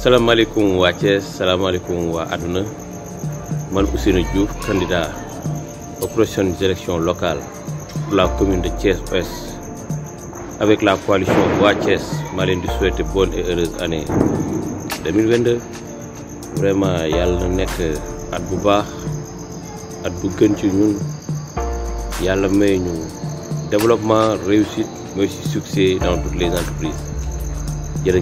salaamaaleykum waa Thiès salaamaaleykum waa àdduna. Man Ousseynou Diouf candidat aux prochaines élections locales pour la commune de Thiès Ouest. Avec la coalition waa Thiès maa leen di bonne et heureuse année 2022 vraiment yàlla na nekk at bu baax at bu gën ci développement réussite mais aussi succès dans toutes les entreprises. Jërë